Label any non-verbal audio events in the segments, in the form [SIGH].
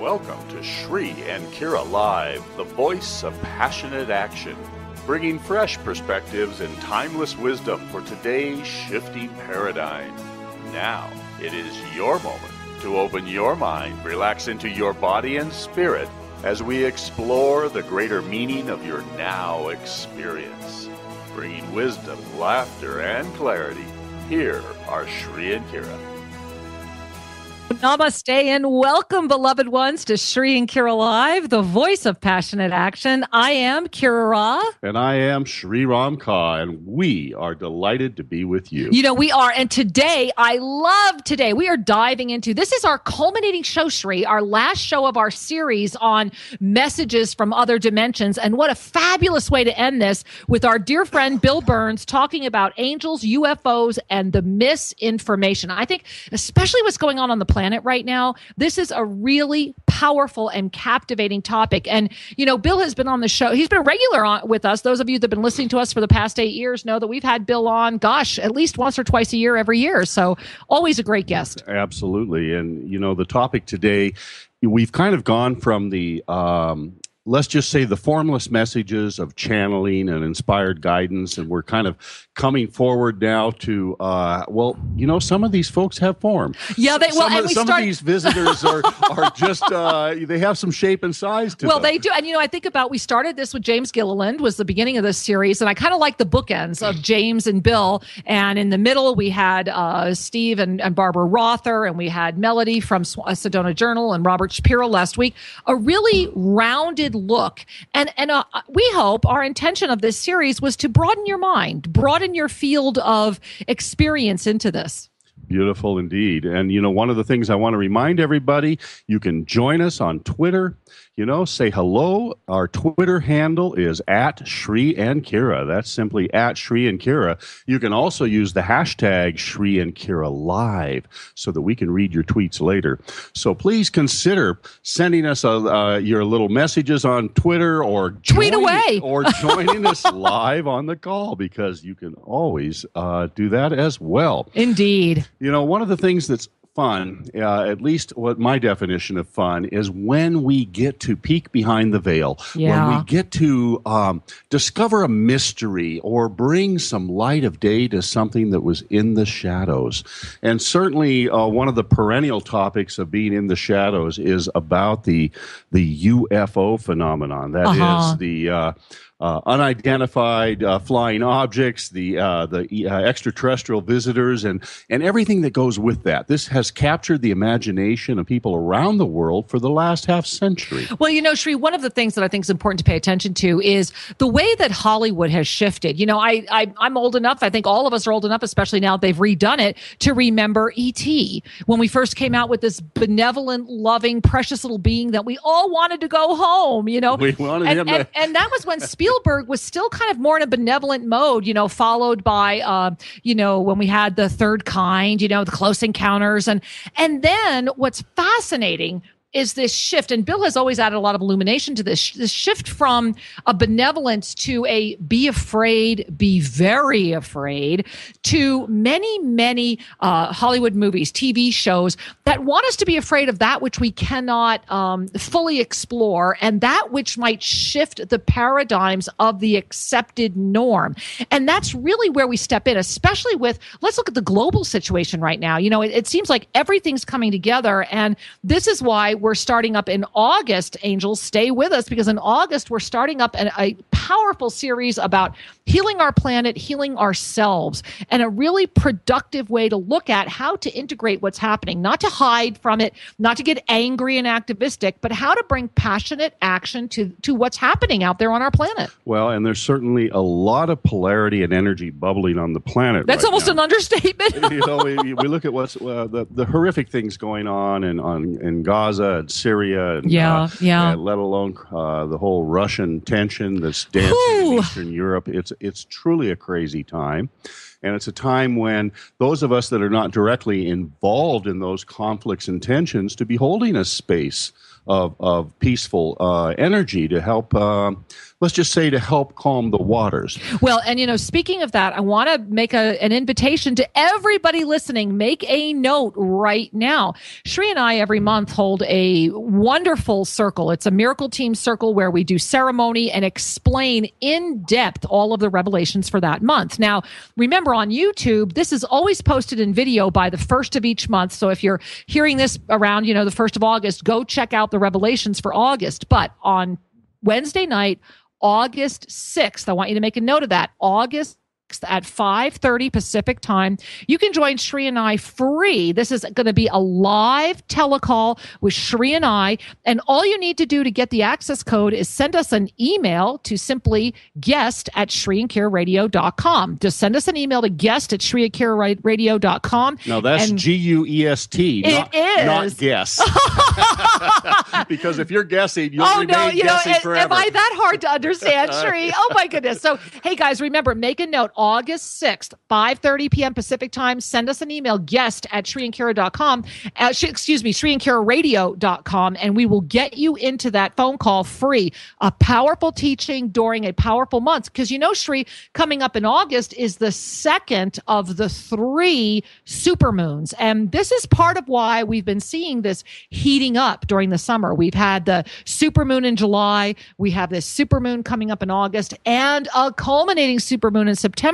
Welcome to Sri and Kira Live, the voice of passionate action, bringing fresh perspectives and timeless wisdom for today's shifting paradigm. Now, it is your moment to open your mind, relax into your body and spirit as we explore the greater meaning of your now experience. Bringing wisdom, laughter, and clarity, here are Sri and Kira. Namaste and welcome, beloved ones, to Sri and Kira Live, the voice of passionate action. I am Kira Raa. And I am Sri Ram Kaa, and we are delighted to be with you. You know, we are. And today, I love today, we are diving into this is our culminating show, Sri, our last show of our series on messages from other dimensions. And what a fabulous way to end this with our dear friend Bill Birnes talking about angels, UFOs, and the misinformation. I think, especially what's going on on the planet right now. This is a really powerful and captivating topic. And, you know, Bill has been on the show. He's been regular on, with us. Those of you that have been listening to us for the past eight years know that we've had Bill on, gosh, at least once or twice a year every year. So always a great guest. Absolutely. And, you know, the topic today, we've kind of gone from the um, let's just say the formless messages of channeling and inspired guidance and we're kind of coming forward now to uh, well you know some of these folks have form yeah they well some, of, we some start... of these visitors are, are just uh, they have some shape and size to them. well them. they do and you know i think about we started this with james gilliland was the beginning of this series and i kind of like the bookends of james and bill and in the middle we had uh, steve and, and barbara rother and we had melody from sedona journal and robert shapiro last week a really rounded look. And and uh, we hope our intention of this series was to broaden your mind, broaden your field of experience into this. Beautiful indeed. And, you know, one of the things I want to remind everybody you can join us on Twitter. You know, say hello. Our Twitter handle is at Sri and Kira. That's simply at Sri and Kira. You can also use the hashtag Sri and Kira Live so that we can read your tweets later. So please consider sending us a, uh, your little messages on Twitter or tweet away [LAUGHS] or joining us live on the call because you can always uh, do that as well. Indeed. You know, one of the things that's fun, uh, at least what my definition of fun is when we get to peek behind the veil, yeah. when we get to um, discover a mystery or bring some light of day to something that was in the shadows. And certainly, uh, one of the perennial topics of being in the shadows is about the the UFO phenomenon. That uh-huh. is the uh, uh, unidentified uh, flying objects, the uh, the uh, extraterrestrial visitors, and and everything that goes with that. This has captured the imagination of people around the world for the last half century. Well, you know, Sri, one of the things that I think is important to pay attention to is the way that Hollywood has shifted. You know, I, I I'm old enough. I think all of us are old enough, especially now they've redone it, to remember E.T. when we first came out with this benevolent, loving, precious little being that we all wanted to go home. You know, we wanted and, him and, to- and that was when. Spielberg [LAUGHS] was still kind of more in a benevolent mode, you know, followed by, uh, you know, when we had the third kind, you know, the close encounters. And, and then what's fascinating is this shift, and Bill has always added a lot of illumination to this, this shift from a benevolence to a be afraid, be very afraid, to many, many uh, Hollywood movies, TV shows that want us to be afraid of that which we cannot um, fully explore and that which might shift the paradigms of the accepted norm. And that's really where we step in, especially with, let's look at the global situation right now. You know, it, it seems like everything's coming together, and this is why we're starting up in August, Angels. Stay with us because in August, we're starting up an, a powerful series about healing our planet, healing ourselves, and a really productive way to look at how to integrate what's happening, not to hide from it, not to get angry and activistic, but how to bring passionate action to, to what's happening out there on our planet. Well, and there's certainly a lot of polarity and energy bubbling on the planet. That's right almost now. an understatement. [LAUGHS] you know, we, we, look at what's uh, the, the horrific things going on in, on, in Gaza and Syria, and, yeah, uh, yeah. And let alone uh, the whole Russian tension that's dancing Whew. in Eastern Europe. It's it's truly a crazy time. And it's a time when those of us that are not directly involved in those conflicts and tensions to be holding a space of, of peaceful uh, energy to help. Uh, let's just say to help calm the waters. Well, and you know, speaking of that, I want to make a, an invitation to everybody listening. Make a note right now. Shri and I every month hold a wonderful circle. It's a miracle team circle where we do ceremony and explain in depth all of the revelations for that month. Now, remember on YouTube, this is always posted in video by the first of each month. So if you're hearing this around, you know, the first of August, go check out the revelations for August. But on Wednesday night, August 6th. I want you to make a note of that. August at 5:30 Pacific time. You can join Sri and I free. This is going to be a live telecall with Sri and I, and all you need to do to get the access code is send us an email to simply guest at sriandkiraradio.com. Just send us an email to guest at sriandkiraradio.com. No, that's G U E S T. It is not guess. [LAUGHS] because if you're guessing, you'll oh remain no, you know, guessing am. I that hard to understand, [LAUGHS] Sri? Oh my goodness. So, hey guys, remember, make a note. August 6th, 5.30 p.m. Pacific time. Send us an email, guest at sriandkira.com. Uh, excuse me, sriandkiraradio.com, and we will get you into that phone call free. A powerful teaching during a powerful month. Because you know, Sri, coming up in August is the second of the three super moons. And this is part of why we've been seeing this heating up during the summer. We've had the super moon in July. We have this super moon coming up in August and a culminating super moon in September.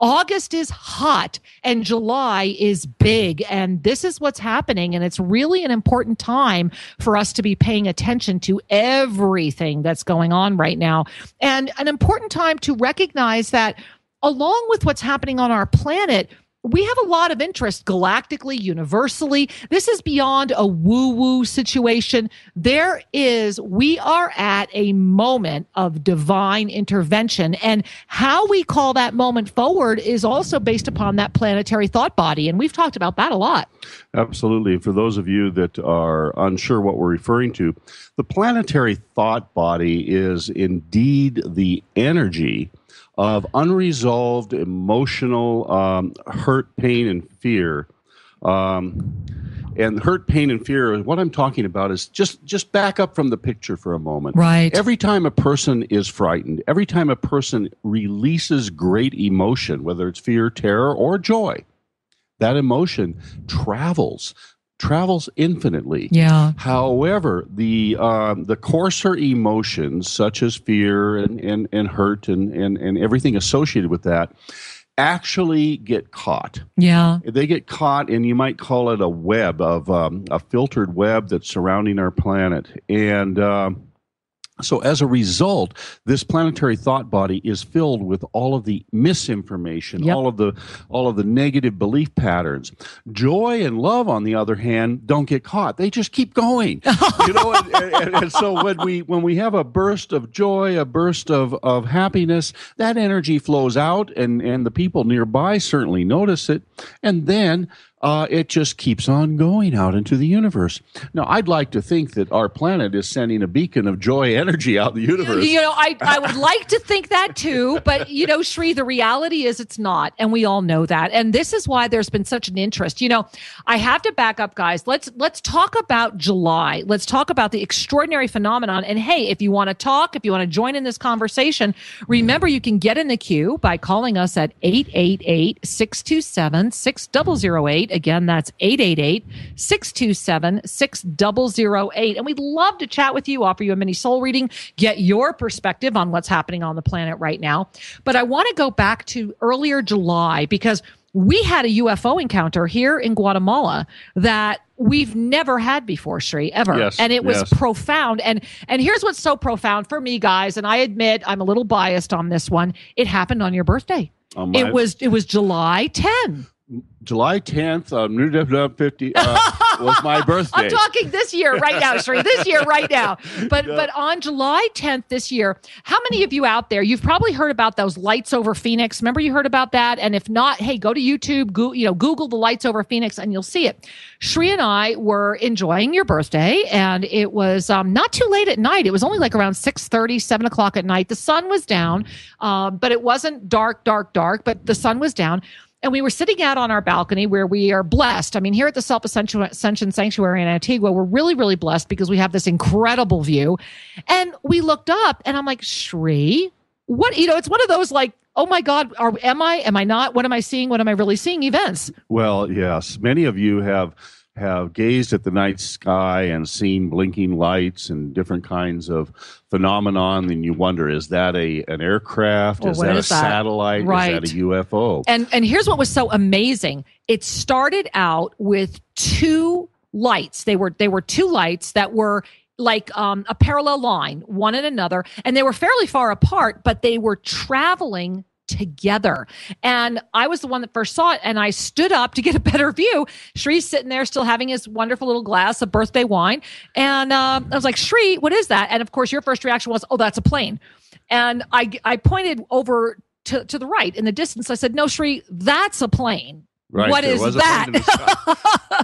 August is hot and July is big. And this is what's happening. And it's really an important time for us to be paying attention to everything that's going on right now. And an important time to recognize that along with what's happening on our planet, we have a lot of interest galactically, universally. This is beyond a woo woo situation. There is, we are at a moment of divine intervention. And how we call that moment forward is also based upon that planetary thought body. And we've talked about that a lot. Absolutely. For those of you that are unsure what we're referring to, the planetary thought body is indeed the energy of unresolved emotional um, hurt, pain, and fear. Um, and hurt, pain, and fear. What I'm talking about is just just back up from the picture for a moment. Right. Every time a person is frightened, every time a person releases great emotion, whether it's fear, terror, or joy, that emotion travels travels infinitely. Yeah. However, the um, the coarser emotions such as fear and and, and hurt and, and and everything associated with that actually get caught. Yeah. They get caught, and you might call it a web of um, a filtered web that's surrounding our planet, and. Um, so as a result, this planetary thought body is filled with all of the misinformation, Yep. all of the all of the negative belief patterns. Joy and love, on the other hand, don't get caught. They just keep going. [LAUGHS] you know, and, and, and so when we when we have a burst of joy, a burst of, of happiness, that energy flows out and, and the people nearby certainly notice it. And then uh, it just keeps on going out into the universe. Now, I'd like to think that our planet is sending a beacon of joy [LAUGHS] energy out in the universe. You know, I, I would like to think that too, but you know, Sri, the reality is it's not. And we all know that. And this is why there's been such an interest. You know, I have to back up, guys. Let's let's talk about July. Let's talk about the extraordinary phenomenon. And hey, if you want to talk, if you want to join in this conversation, remember you can get in the queue by calling us at 888-627-6008. Again, that's 888-627-6008. And we'd love to chat with you, offer you a mini soul reading, get your perspective on what's happening on the planet right now. But I want to go back to earlier July because we had a UFO encounter here in Guatemala that we've never had before, Sri, ever. Yes, and it was yes. profound. And and here's what's so profound for me, guys, and I admit I'm a little biased on this one. It happened on your birthday. It was it was July 10. July 10th, uh, New Dev 50 uh, was my [LAUGHS] birthday. I'm talking this year right now, Sri. This year right now. But Yeah. but on July 10th this year, how many of you out there? You've probably heard about those lights over Phoenix. Remember you heard about that? And if not, hey, go to YouTube, go, you know, Google the lights over Phoenix, and you'll see it. Sri and I were enjoying your birthday, and it was um, not too late at night. It was only like around 6 7 o'clock at night. The sun was down, um, but it wasn't dark, dark, dark. But the sun was down. And we were sitting out on our balcony where we are blessed. I mean, here at the Self Ascension Sanctuary in Antigua, we're really, really blessed because we have this incredible view. And we looked up and I'm like, Sri, what, you know, it's one of those like, oh my God, are, am I, am I not? What am I seeing? What am I really seeing events? Well, yes. Many of you have have gazed at the night sky and seen blinking lights and different kinds of phenomenon, then you wonder: is that a an aircraft? is that is a that? satellite? Right. Is that a UFO? And and here's what was so amazing: it started out with two lights. They were they were two lights that were like um, a parallel line, one and another, and they were fairly far apart, but they were traveling together. And I was the one that first saw it, and I stood up to get a better view. Sri's sitting there still having his wonderful little glass of birthday wine. And um, I was like, Sri, what is that? And of course, your first reaction was, oh, that's a plane. And I, I pointed over to, to the right in the distance. I said, no, Sri, that's a plane. Right. What is that?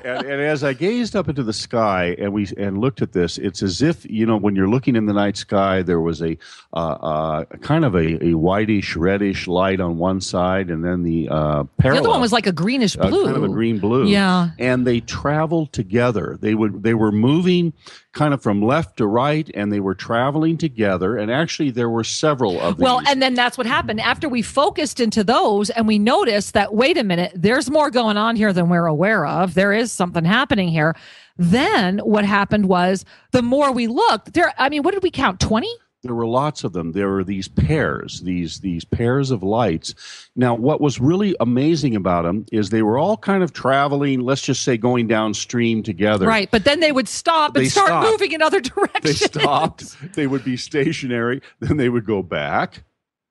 [LAUGHS] and, and, as I gazed up into the sky and we and looked at this, it's as if you know when you're looking in the night sky, there was a uh, uh, kind of a, a whitish reddish light on one side, and then the uh, parallel. The other one was like a greenish blue, kind of a green blue. Yeah. And they traveled together. They would they were moving kind of from left to right and they were traveling together. And actually there were several of well and then that's what happened. After we focused into those and we noticed that wait a minute there's more going on here than we're aware of. There is something happening here. Then what happened was the more we looked there i mean what did we count? 20 there were lots of them. There were these pairs these these pairs of lights. Now what was really amazing about them is they were all kind of traveling let's just say going downstream together. Right but then they would stop and they start stopped. moving in other [LAUGHS] directions. they stopped. They would be stationary then they would go back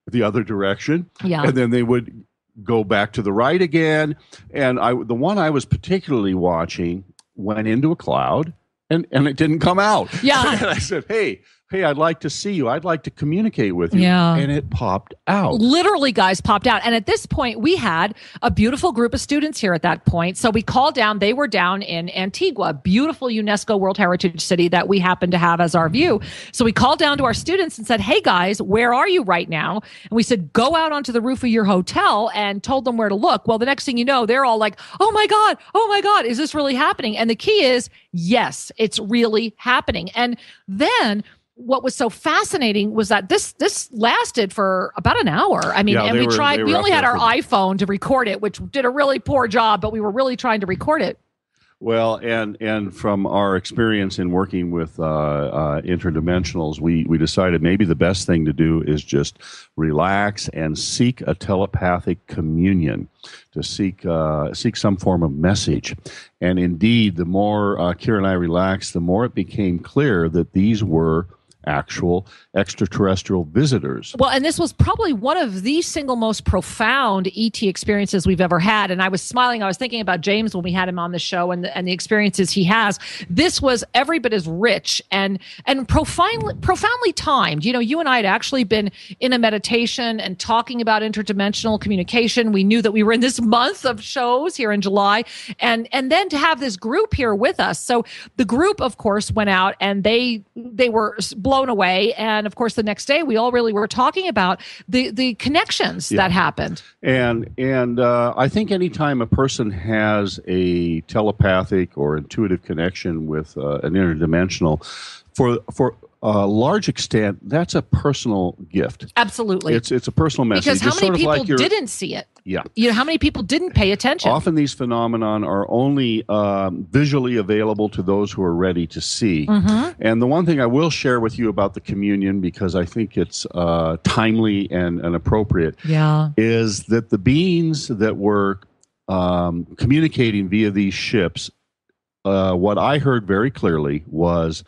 the other direction yeah. and then they would go back to the right again. And i the one i was particularly watching went into a cloud and and it didn't come out. Yeah. [LAUGHS] And i said hey hey, I'd like to see you. I'd like to communicate with you. Yeah. And it popped out. Literally, guys popped out. And at this point, we had a beautiful group of students here at that point. So we called down, they were down in Antigua, beautiful UNESCO World Heritage City that we happen to have as our view. So we called down to our students and said, hey guys, where are you right now? And we said, go out onto the roof of your hotel and told them where to look. Well, the next thing you know, they're all like, oh my God, oh my God, is this really happening? And the key is, yes, it's really happening. And then what was so fascinating was that this this lasted for about an hour. I mean, yeah, and we were, tried. We only had our iPhone to record it, which did a really poor job, but we were really trying to record it. Well, and and from our experience in working with uh, uh, interdimensionals, we we decided maybe the best thing to do is just relax and seek a telepathic communion, to seek uh, seek some form of message. And indeed, the more uh, Kira and I relaxed, the more it became clear that these were actual extraterrestrial visitors. Well, and this was probably one of the single most profound ET experiences we've ever had. And I was smiling. I was thinking about James when we had him on the show and the, and the experiences he has. This was every bit as rich and and profoundly profoundly timed. You know, you and I had actually been in a meditation and talking about interdimensional communication. We knew that we were in this month of shows here in July, and and then to have this group here with us. So the group, of course, went out and they they were blown blown away. And of course, the next day, we all really were talking about the the connections yeah. that happened. And and uh, I think anytime a person has a telepathic or intuitive connection with uh, an interdimensional, for for a large extent, that's a personal gift. Absolutely, it's it's a personal message. Because how it's many people like didn't see it? Yeah. You know, how many people didn't pay attention? Often these phenomenon are only um, visually available to those who are ready to see. Mm-hmm. And the one thing I will share with you about the communion, because I think it's uh, timely and, and appropriate, yeah. is that the beings that were um, communicating via these ships, uh, what I heard very clearly was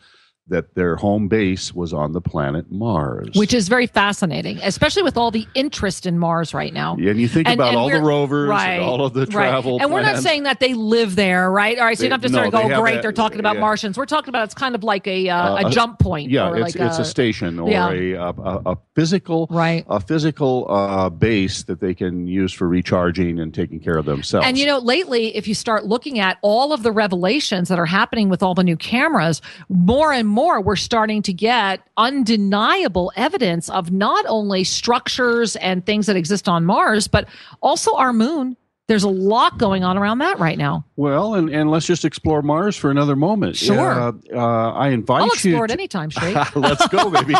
that their home base was on the planet Mars. Which is very fascinating, especially with all the interest in Mars right now. Yeah, and you think and, about and all the rovers right, and all of the travel. Right. And we're not saying that they live there, right? All right, so they, you don't have to no, sort of go, great, that, they're talking about yeah. Martians. We're talking about it's kind of like a, uh, uh, a jump point. Yeah, it's, like it's a, a, station or yeah. a, a, a, physical right. a physical uh, base that they can use for recharging and taking care of themselves. And you know, lately, if you start looking at all of the revelations that are happening with all the new cameras, more and more we're starting to get undeniable evidence of not only structures and things that exist on Mars, but also our moon there's a lot going on around that right now. Well, and, and let's just explore Mars for another moment. Sure. Uh, uh, I invite I'll you. explore it anytime, straight. [LAUGHS] let's go, [LAUGHS] baby.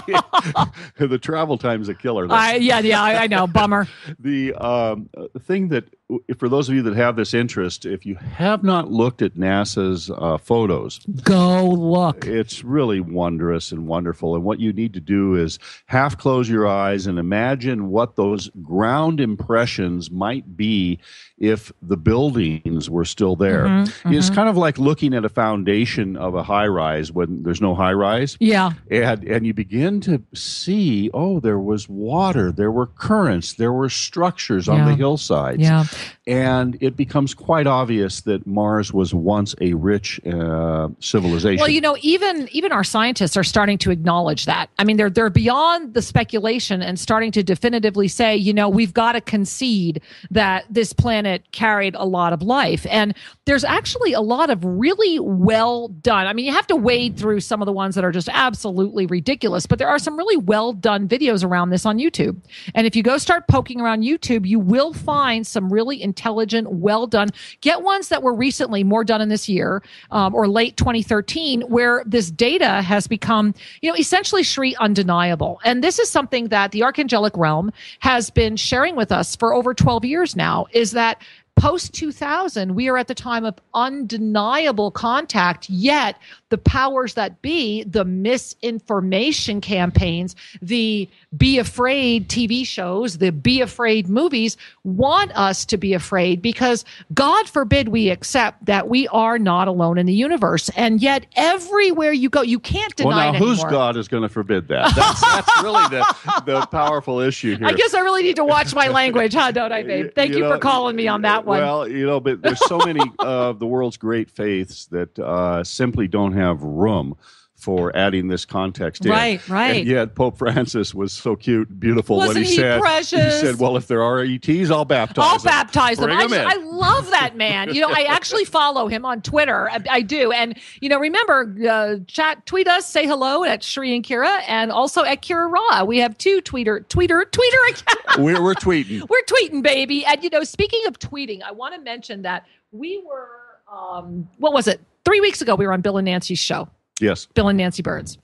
[LAUGHS] the travel time's a killer. though. I, yeah, yeah, I, I know. Bummer. the um, thing that, for those of you that have this interest, if you have not looked at NASA's uh, photos, Go look. it's really wondrous and wonderful. And what you need to do is half close your eyes and imagine what those ground impressions might be if the buildings were still there. Mhm, It's mhm. kind of like looking at a foundation of a high rise when there's no high rise. Yeah. And, and you begin to see, oh, there was water, there were currents, there were structures on Yeah. the hillsides. Yeah. And it becomes quite obvious that Mars was once a rich uh, civilization. Well, you know, even even our scientists are starting to acknowledge that. I mean, they're they're beyond the speculation and starting to definitively say, you know, we've got to concede that this planet carried a lot of life. And there's actually a lot of really well done. I mean, you have to wade through some of the ones that are just absolutely ridiculous, but there are some really well done videos around this on YouTube. And if you go start poking around YouTube, you will find some really intelligent, well done. Get ones that were recently more done in this year um, or late 2013, where this data has become, you know, essentially Sri undeniable. And this is something that the Archangelic Realm has been sharing with us for over 12 years now is that post 2000 we are at the time of undeniable contact yet the powers that be the misinformation campaigns the be afraid tv shows the be afraid movies want us to be afraid because god forbid we accept that we are not alone in the universe and yet everywhere you go you can't deny well, now whose. God is going to forbid that? That's, that's really the, the powerful issue here. I guess I really need to watch my [LAUGHS] language, huh? Don't I, babe? Thank you, know, for calling me on that one. Well, you know, but there's so many of the world's great faiths that uh, simply don't have room for adding this context in. Right, right. And yet Pope Francis was so cute, beautiful Wasn't when he, he said, precious? he said, "Well, if there are ETs, I'll baptize I'll them. baptize them. Bring I, just- I love that man. You know, I [LAUGHS] actually follow him on Twitter. I, I do. And, you know, remember, uh, chat, tweet us, say hello at Sri and Kira, and also at Kira Raa. We have two tweeter, tweeter, tweeter accounts. [LAUGHS] we're, we're tweeting. [LAUGHS] We're tweeting, baby. And, you know, speaking of tweeting, I want to mention that we were, um, what was it? Three weeks ago, we were on Bill and Nancy's show. Yes. Bill and Nancy Birnes.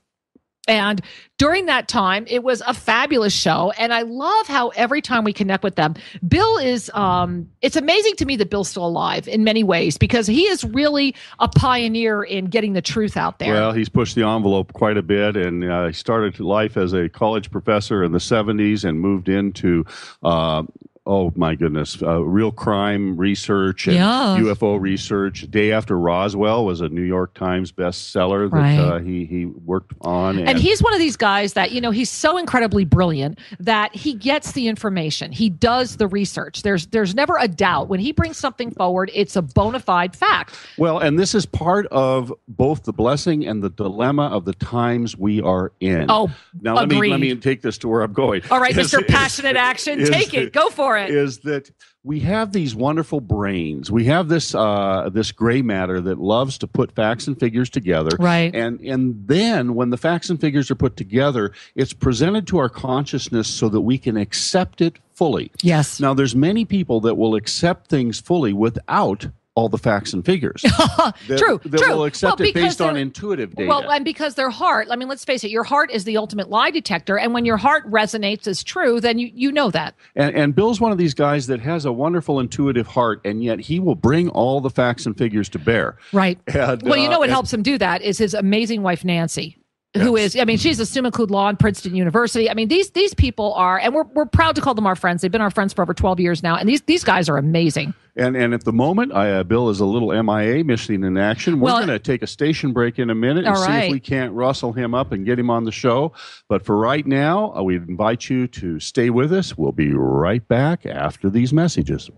And during that time, it was a fabulous show. And I love how every time we connect with them, Bill is, um, it's amazing to me that Bill's still alive in many ways because he is really a pioneer in getting the truth out there. Well, he's pushed the envelope quite a bit, and uh, he started life as a college professor in the 70s and moved into. Uh, Oh my goodness! Uh, real crime research and Yeah. UFO research. Day after Roswell was a New York Times bestseller that Right. uh, he he worked on. and he's one of these guys that, you know, he's so incredibly brilliant that he gets the information. He does the research. There's there's never a doubt. When he brings something forward, it's a bona fide fact. Well, and this is part of both the blessing and the dilemma of the times we are in. Oh, now let me let me take this to where I'm going. all right, [LAUGHS] Is- Mr. is- Passionate Action, is- take it. Go for it. Is that we have these wonderful brains. We have this uh, this gray matter that loves to put facts and figures together. Right. And and then when the facts and figures are put together, it's presented to our consciousness so that we can accept it fully. Yes. Now there's many people that will accept things fully without all the facts and figures. [LAUGHS] that, true, that true. will accept Well, it based on intuitive data. Well, and because their heart, I mean, let's face it, your heart is the ultimate lie detector. And when your heart resonates as true, then you, you know that. And, and Bill's one of these guys that has a wonderful intuitive heart, and yet he will bring all the facts and figures to bear. Right. And, Well, you uh, know what and- helps him do that is his amazing wife, Nancy. Who Yes. is? I mean, she's a summa cum laude, Princeton University. I mean, these these people are, and we're we're proud to call them our friends. They've been our friends for over twelve years now, and these these guys are amazing. And and at the moment, I, uh, Bill is a little MIA, missing in action. We're Well- going to take a station break in a minute and see right. if we can't rustle him up and get him on the show. But for right now, uh, we invite you to stay with us. We'll be right back after these messages.